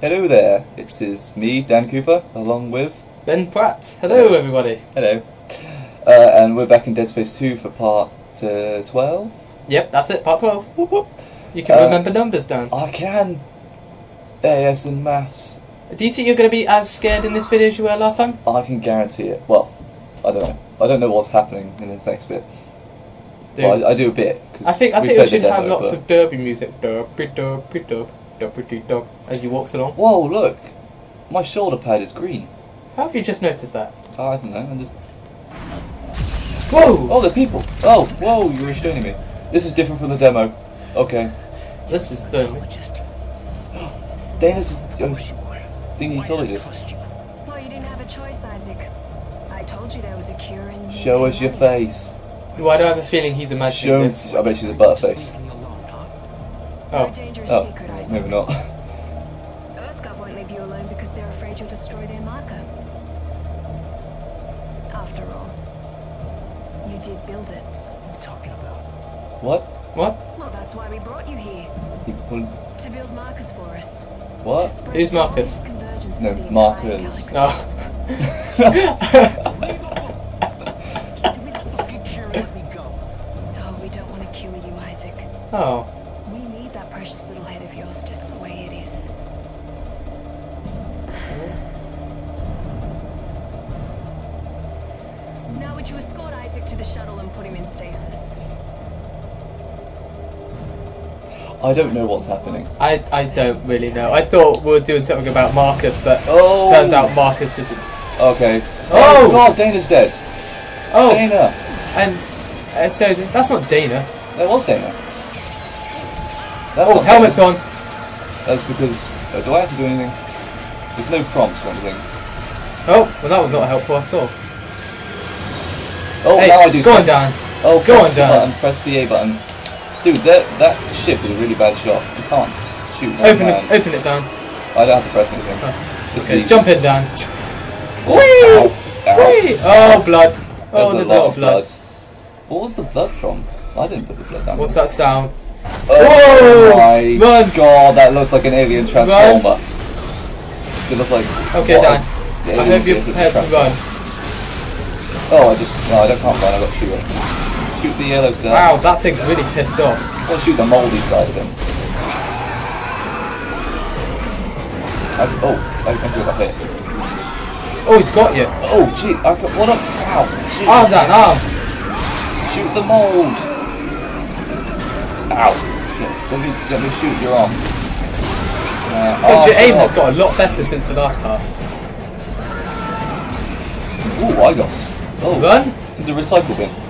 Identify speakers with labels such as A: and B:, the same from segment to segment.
A: Hello there, it is me, Dan Cooper, along with.
B: Ben Pratt. Hello, everybody.
A: Hello. Uh, and we're back in Dead Space 2 for part uh, 12.
B: Yep, that's it. Part twelve.
A: Whoop, whoop.
B: You can
A: Uh,
B: remember numbers, Dan.
A: I can. AS and maths.
B: Do you think you're going to be as scared in this video as you were last time?
A: I can guarantee it. Well, I don't know. I don't know what's happening in this next bit. But I, I do a bit.
B: I think I think we should have lots
A: but-
B: of derby music. Derby, derby, derby, derby, derby, as you walks along.
A: Whoa, look! My shoulder pad is green.
B: How have you just noticed that?
A: Oh, I don't know. I'm just.
B: Whoa!
A: Oh, the people! Oh, whoa! You're restraining me. This is different from the demo. Okay.
B: This is derby.
A: Daina's a uh, thingy-tologist.
C: Well, you didn't have a choice, Isaac. I told you there was a cure and... you
A: Show us your face.
B: Why do I have a feeling he's imagining
A: Show.
B: this?
A: I bet she's a butterface.
B: Oh,
A: Oh,
C: secret,
A: maybe not.
C: EarthGov won't leave you alone because they're afraid you'll destroy their marker. After all, you did build it. Talking about.
A: What?
B: what?
C: Well, that's why we brought you here.
A: He pulled-
C: To build markers for us.
A: What?
B: Who's
C: the
B: Marcus?
C: glorious
A: No,
C: to the entire
A: Marcus.
C: galaxy.
B: Oh.
C: don't
A: know what's happening.
B: I, I don't really know. I thought we were doing something about Marcus, but
A: Oh!
B: turns out Marcus isn't.
A: Okay.
B: Oh!
A: God, Daina's dead.
B: Oh!
A: Daina!
B: And uh, so is it- that's not Daina.
A: That was Daina. That's
B: Oh, helmet's
A: Daina.
B: on.
A: That's because. Uh, do I have to do anything? There's no prompts or anything.
B: Oh, well that was not helpful at all.
A: Oh,
B: hey,
A: now I do
B: go on,
A: stuff.
B: Dan.
A: Oh,
B: Go on, Dan.
A: button. Press the A button. Dude, that that ship is a really bad shot. You can't shoot.
B: Open
A: man.
B: it, open it, Dan.
A: I don't have to press anything.
B: Oh, Okay,
A: easy.
B: jump in, Dan. Whee! Whee! Oh, blood. Oh,
A: There's
B: there's a lot of blood.
A: What was the blood from? I didn't put the blood down.
B: What's that sound?
A: Oh
B: Whoa!
A: my
B: Run!
A: god, that looks like an alien transformer. It looks like.
B: Okay, Dan. I hope you're prepared to run.
A: Oh, I just. No, I don't can't run, I got to shoot the yellow stuff.
B: Wow, that thing's really pissed off.
A: I'll shoot the mouldy side of him. Oh, I can do that hit.
B: Oh, he's got you.
A: Oh, gee, I can, what up? Ow, Jesus.
B: Arm, Dan, arm.
A: Shoot the mold. Ow. Yeah, Let me, let me shoot your arm. Uh,
B: God, your aim has got a lot better since the last part.
A: Ooh, I got. Oh,
B: Run,
A: There's a recycle bin.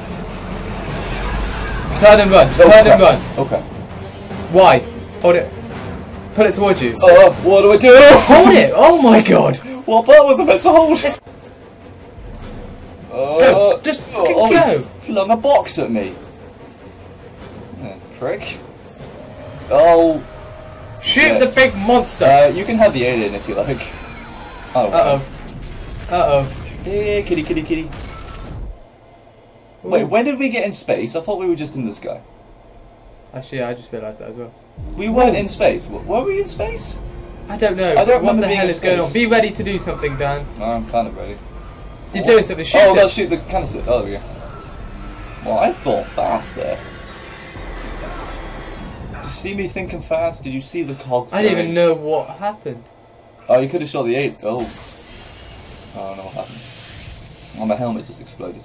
B: Turn and run.
A: Oh,
B: turn
A: crap.
B: and run.
A: Okay.
B: Why? Hold it. Put it towards you.
A: Oh, what do I do?
B: Hold it! Oh my god!
A: What button was meant to hold? Uh,
B: Go, just fucking
A: oh,
B: go.
A: flung a box at me. Uh, prick. Oh,
B: Shoot
A: Yeah.
B: the big monster!
A: uh, you can have the alien if you like. Oh,
B: Uh oh. Uh oh.
A: Yeah, kitty, kitty, kitty. Wait, when did we get in space? I thought we were just in the sky.
B: Actually, I just realised that as well.
A: We weren't in space. W- Were we in space?
B: I don't know.
A: I don't
B: what
A: remember
B: the
A: being
B: hell
A: in
B: is going
A: space.
B: on? Be ready to do something, Dan.
A: No, I'm kind of ready.
B: You're doing something. Shoot
A: oh,
B: it.
A: no, shoot the canister. Oh, yeah. Well, I thought fast there. Did you see me thinking fast? Did you see the cogs?
B: I didn't
A: going?
B: even know what happened.
A: Oh, you could have shot the eight. Oh. oh. I don't know what happened. Oh, my helmet just exploded.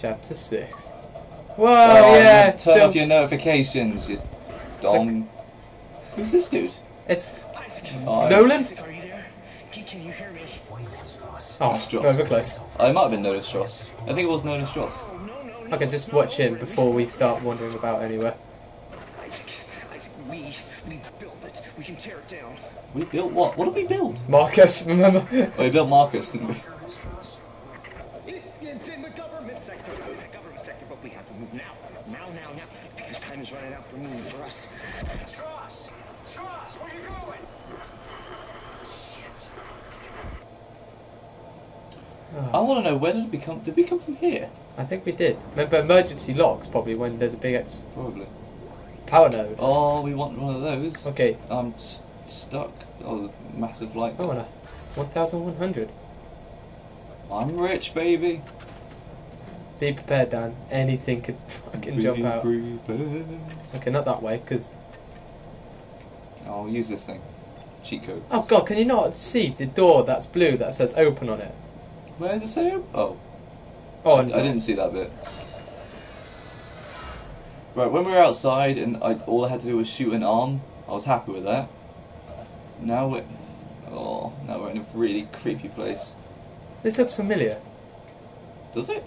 B: Chapter 6. Whoa,
A: oh,
B: yeah.
A: Turn
B: Still,
A: off your notifications, you dong. Who's this dude?
B: it's
A: Oh, I-
B: Nolan?
D: Are you there? Can, can you hear me?
B: Oh,
A: That's Joss.
B: no, we're close.
A: Oh, I might have been Notice Stross. I think it was Notice Stross.
D: Oh.
B: Okay, just watch him before we start wandering about anywhere.
D: Isaac, Isaac, we, we built it. We can tear it down.
A: We built what? What did we build?
B: Marcus, remember?
A: Oh, we built Marcus, didn't we?
D: It, it's in the government sector. Government sector, but we have to move now. Now, now, now. Because time is running out for me and for us.
E: Tross! Tross, where you going?
A: I want to know where did we come? Did we come from here?
B: I think we did. Remember emergency locks probably when there's a big ex-
A: Probably.
B: power node.
A: Oh, we want one of those.
B: Okay,
A: I'm s- stuck. Oh, the massive light.
B: Oh, and a 1,100.
A: I'm rich, baby.
B: Be prepared, Dan. Anything could fucking jump out.
A: prepared.
B: Okay, not that way, because...
A: I'll use this thing. Cheat code.
B: Oh god, can you not see the door that's blue that says open on it?
A: Where does it say? op- Oh,
B: Oh,
A: I,
B: no.
A: I didn't see that bit. Right, when we were outside and I, all I had to do was shoot an arm, I was happy with that. Now we're, oh, now we're in a really creepy place.
B: This looks familiar.
A: Does it?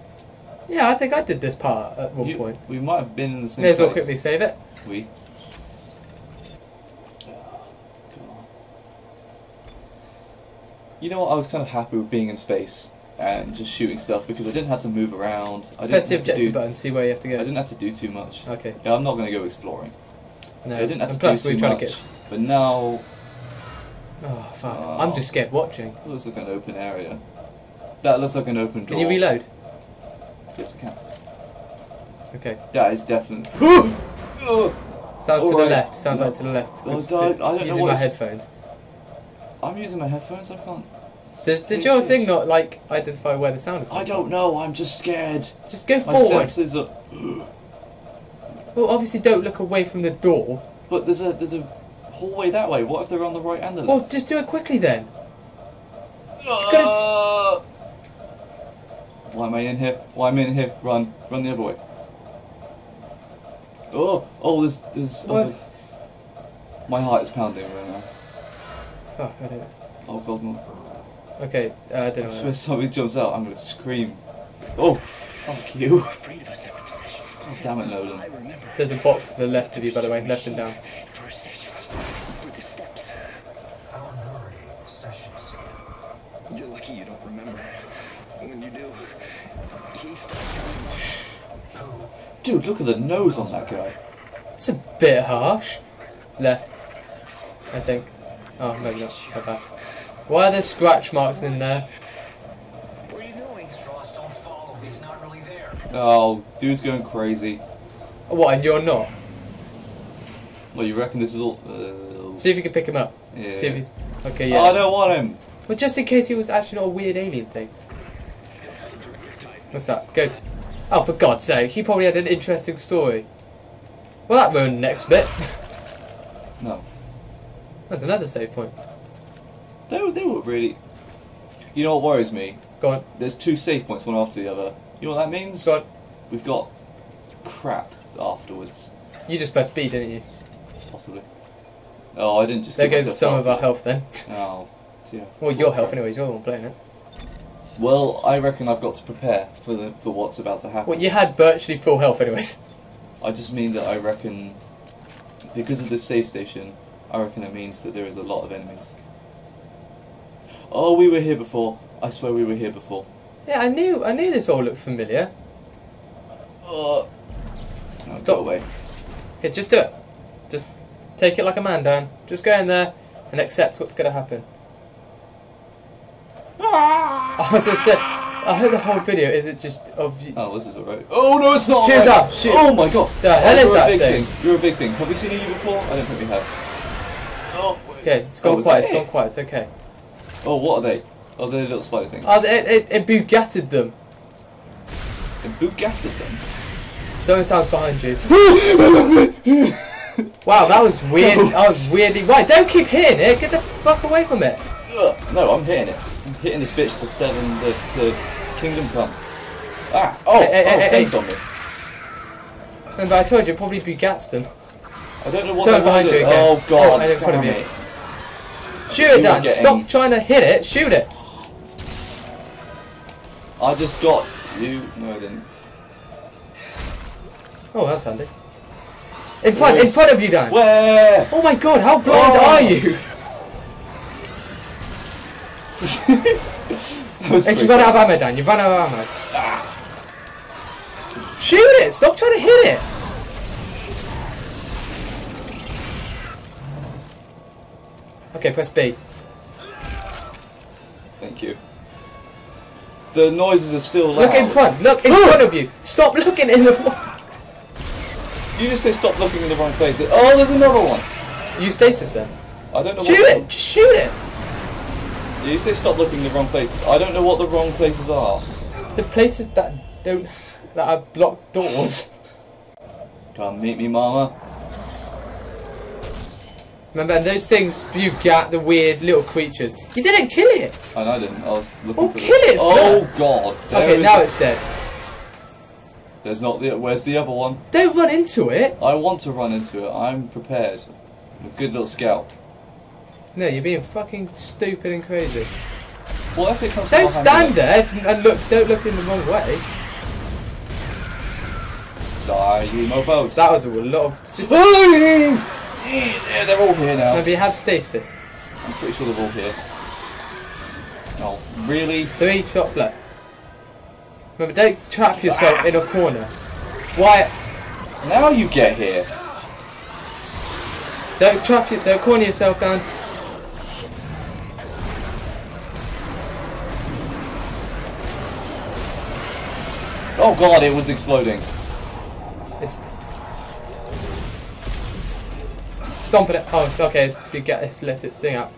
B: Yeah, I think I did this part at one
A: You-
B: point.
A: We might have been in the same
B: May as well
A: place.
B: quickly save it.
A: We. You know what? I was kind of happy with being in space and just shooting stuff because I didn't have to move around. I didn't
B: Press the
A: have to
B: objective
A: do.
B: button, see where you have to go.
A: I
B: go.
A: didn't have to do too much.
B: Okay,
A: Yeah, I'm not going to go exploring.
B: no.
A: I didn't have
B: and
A: to
B: plus,
A: do
B: we're
A: too
B: trying
A: much.
B: to get.
A: But now
B: Oh, fuck.
A: Oh.
B: I'm uh, just scared watching.
A: it looks like an open area. That looks like an open
B: Can you reload?
A: Yes, I can.
B: Okay.
A: That is definitely.
B: Sounds to the left. Sounds like to the left. It's
A: I I don't
B: using my headphones.
A: I'm using my headphones. I can't.
B: Did, did your thing not like identify where the sound is?
A: I don't know. I'm just scared.
B: Just go
A: My
B: forward.
A: senses are.
B: Well, obviously, don't look away from the door.
A: But there's a there's a hallway that way. What if they're on the right and the
B: Well, just do it quickly then.
A: Uh, why am I in here? Why am I in here? Run, run the other way. Oh, oh, there's there's.
B: What?
A: Oh, my heart is pounding right now.
B: Fuck, I don't.
A: Oh god, no!
B: Okay, uh, I don't
A: I
B: know.
A: swear somebody jumps out, I'm gonna scream. Oh, fuck you!
D: Afraid of us ever sessions.
A: God damn it, Nolan.
B: There's a box to the left of you, by the way, left and down.
A: Dude, look at the nose on that guy.
B: It's a bit harsh. Left, I think. Oh, maybe not. My bad. Why are there scratch marks in there?
D: What are you doing?
E: Stross, don't follow. He's not really there.
A: Oh, dude's going crazy.
B: What, and you're not?
A: Well, you reckon this is all? Uh,
B: See if you can pick him up.
A: yeah.
B: See if he's. Okay,
A: Oh,
B: yeah.
A: I don't want him.
B: Well, just in case he was actually not a weird alien thing. What's that? Good. Oh, for God's sake, he probably had an interesting story. Well, that ruined the next bit.
A: No,
B: That's another save point.
A: they were, they were really. You know what worries me?
B: Go on,
A: There's two save points, one after the other. You know what that means?
B: go on.
A: We've got crap afterwards,
B: You just pressed B, didn't you?
A: possibly. Oh, I didn't just.
B: There goes some of our health then.
A: Oh, dear.
B: Well, your health, anyways. You're the one playing it.
A: Well, I reckon I've got to prepare for the for what's about to happen.
B: Well, you had virtually full health, anyways.
A: I just mean that I reckon because of this safe station, I reckon it means that there is a lot of enemies. Oh, we were here before. I swear we were here before.
B: Yeah, I knew. I knew this all looked familiar.
A: Oh, no,
B: Stop.
A: Go away.
B: Okay, just do it. Just take it like a man, Dan. Just go in there and accept what's going to happen. Ah! As I said, I hope the whole video isn't just of you.
A: Oh, this is alright. Oh no, it's not.
B: Shoot
A: alright.
B: up, shoot.
A: Oh my god.
B: The
A: oh,
B: hell is that
A: a big
B: thing?
A: You're a big thing. Have we seen you before? I don't think we have. Oh.
B: Okay, it's gone oh,
A: was
B: quiet.
A: that
B: It's gone quiet. It's okay.
A: Oh, what are they? Oh, they're little spider things.
B: Oh, it, it, it bugatted them.
A: And Bugatted them.
B: Someone sounds behind you. wow, that was weird. That was weirdly right. Don't keep hitting it. Get the fuck away from it.
A: No, I'm hitting it. Hitting this bitch to seven the to Kingdom Come. Ah! Oh!
B: Hey, hey,
A: oh,
B: hey,
A: things on me.
B: Remember, I told you probably bugats them.
A: I don't know what
B: Someone behind you again.
A: Oh god!
B: Oh, in front of you.
A: it.
B: Shoot it, Dan. Stop trying to hit it. Shoot it.
A: I just got you. No, I didn't.
B: Oh, that's handy. In front, in front of you, Dan.
A: Where?
B: Oh my god, how blind
A: Oh.
B: are you?
A: That was
B: Hey,
A: pretty
B: you've run out of ammo, Dan. You've run out of ammo. Shoot it! Stop trying to hit it! Okay, press B.
A: Thank you. The noises are still loud.
B: Look in front. Look in front of you. Stop looking in the.
A: You just say stop looking in the wrong place. Oh, there's another one.
B: You stasis then.
A: I don't know.
B: Shoot it! Just shoot it!
A: You say stop looking in the wrong places. I don't know what the wrong places are.
B: The places that don't that are blocked doors.
A: Come meet me, mama.
B: Remember, those things you gat the weird little creatures. You didn't kill it.
A: I know I didn't. I was looking
B: Oh,
A: for.
B: kill it
A: Oh God.
B: Okay, now it's dead.
A: There's not the. Where's the other one?
B: Don't run into it.
A: I want to run into it. I'm prepared. I'm a good little scout.
B: No, you're being fucking stupid and crazy.
A: What if it comes?
B: Don't stand there if, and look. Don't look in the wrong way.
A: Die, you mofos.
B: That was a lot of. Just,
A: yeah, they're all here now.
B: remember, you have stasis.
A: I'm pretty sure they're all here. Oh, really?
B: Three shots left. Remember, don't trap yourself in a corner. Why?
A: Now you get here.
B: Don't trap you. Don't corner yourself down.
A: Oh God, it was exploding.
B: It's stomping it. Oh, it's okay. It's, it's let it sing out.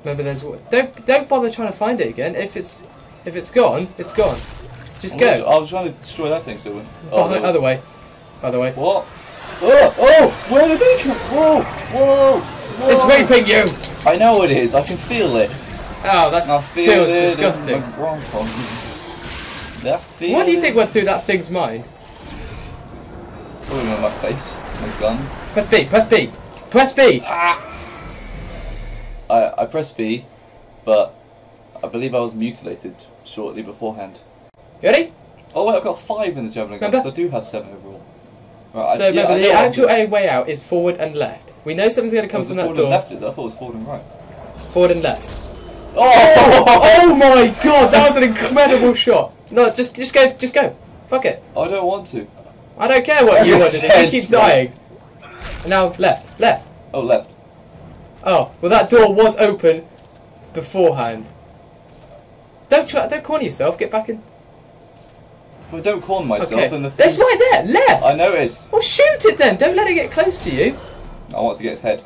B: Remember, there's don't don't bother trying to find it again. If it's if it's gone, it's gone. Just go.
A: I was trying to destroy that thing, so.
B: Oh,
A: was-
B: other way. By the way,
A: What? Oh, oh, where did they come? Whoa, whoa, whoa.
B: it's raping you.
A: I know it is. I can feel it.
B: Oh, that feels disgusting.
A: That feels.
B: What do you think went through that thing's mind?
A: Oh, in my face, my gun.
B: Press B. Press B. Press B. Ah.
A: I I pressed B, but I believe I was mutilated shortly beforehand.
B: You ready?
A: Oh wait, I've got five in the javelin gun, so I do have seven overall. Right,
B: So
A: I,
B: remember,
A: yeah,
B: the actual. A way out is forward and left. We know something's going to come from that
A: forward
B: door.
A: and left? Is? I thought it was forward and right.
B: Forward and left.
A: Oh!
B: Oh my god, that was an incredible shot. No, just just go, just go. Fuck it.
A: I don't want to.
B: I don't care what you
A: Yes,
B: wanted. to do. You
A: yes,
B: keep dying. Now left, left.
A: Oh, left.
B: Oh, well that door was open beforehand. Don't try, don't corner yourself. Get back in.
A: If I don't corner myself,
B: Okay.
A: then the
B: It's right there, left.
A: I noticed.
B: Well, shoot it then. Don't let it get close to you.
A: I want to get his head.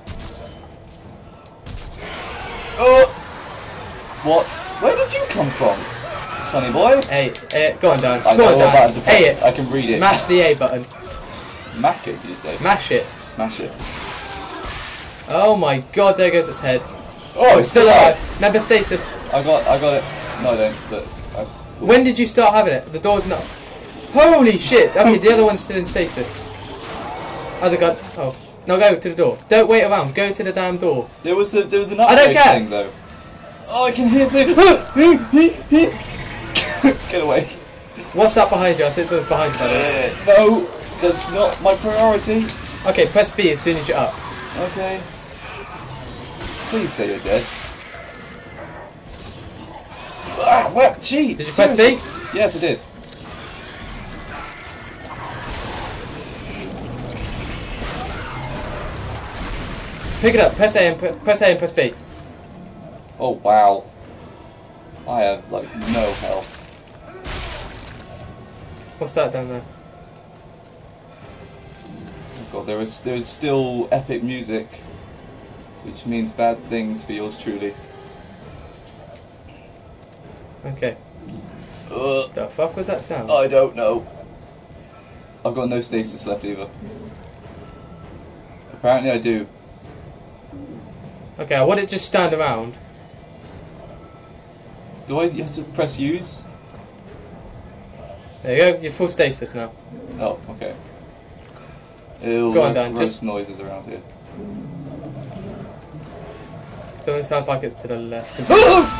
A: What? Where did you come from, sonny boy?
B: Hey, eh, go on, Dan.
A: I
B: Go
A: know
B: on, Dan.
A: button to press.
B: Hey it.
A: I can read it.
B: Mash the A button.
A: Mac it, you say?
B: Mash it.
A: Mash it.
B: Oh my god, there goes its head.
A: Oh,
B: it's still alive. Remember stasis.
A: I got, I got it. No, I don't. But I
B: When did you start having it? The door's not. Holy shit! Okay, the other one's still in stasis. Other gun. Oh. No, go to the door. Don't wait around. Go to the damn door.
A: there was a, there was an
B: I don't
A: upgrade
B: care.
A: thing though. Oh, I can hear things. Get away.
B: What's that behind you? I think someone's behind you.
A: No, that's not my priority.
B: Okay, press B as soon as you're up.
A: Okay. Please say you're dead. Ah, what? Gee.
B: Did you press B?
A: Yes, I did.
B: Pick it up. Press A and pre- press A and press B.
A: Oh wow. I have like no health.
B: What's that down there?
A: Oh god, there is there is still epic music, which means bad things for yours truly.
B: Okay.
A: Ugh,
B: The fuck was that sound?
A: I don't know. I've got no stasis left either. Apparently I do.
B: Okay, I want it to just stand around.
A: Do I You have to press use?
B: There you go. You're full stasis now.
A: Oh, okay. Ew,
B: Go on, Dan, just-
A: noises around here.
B: So it sounds like it's to the left.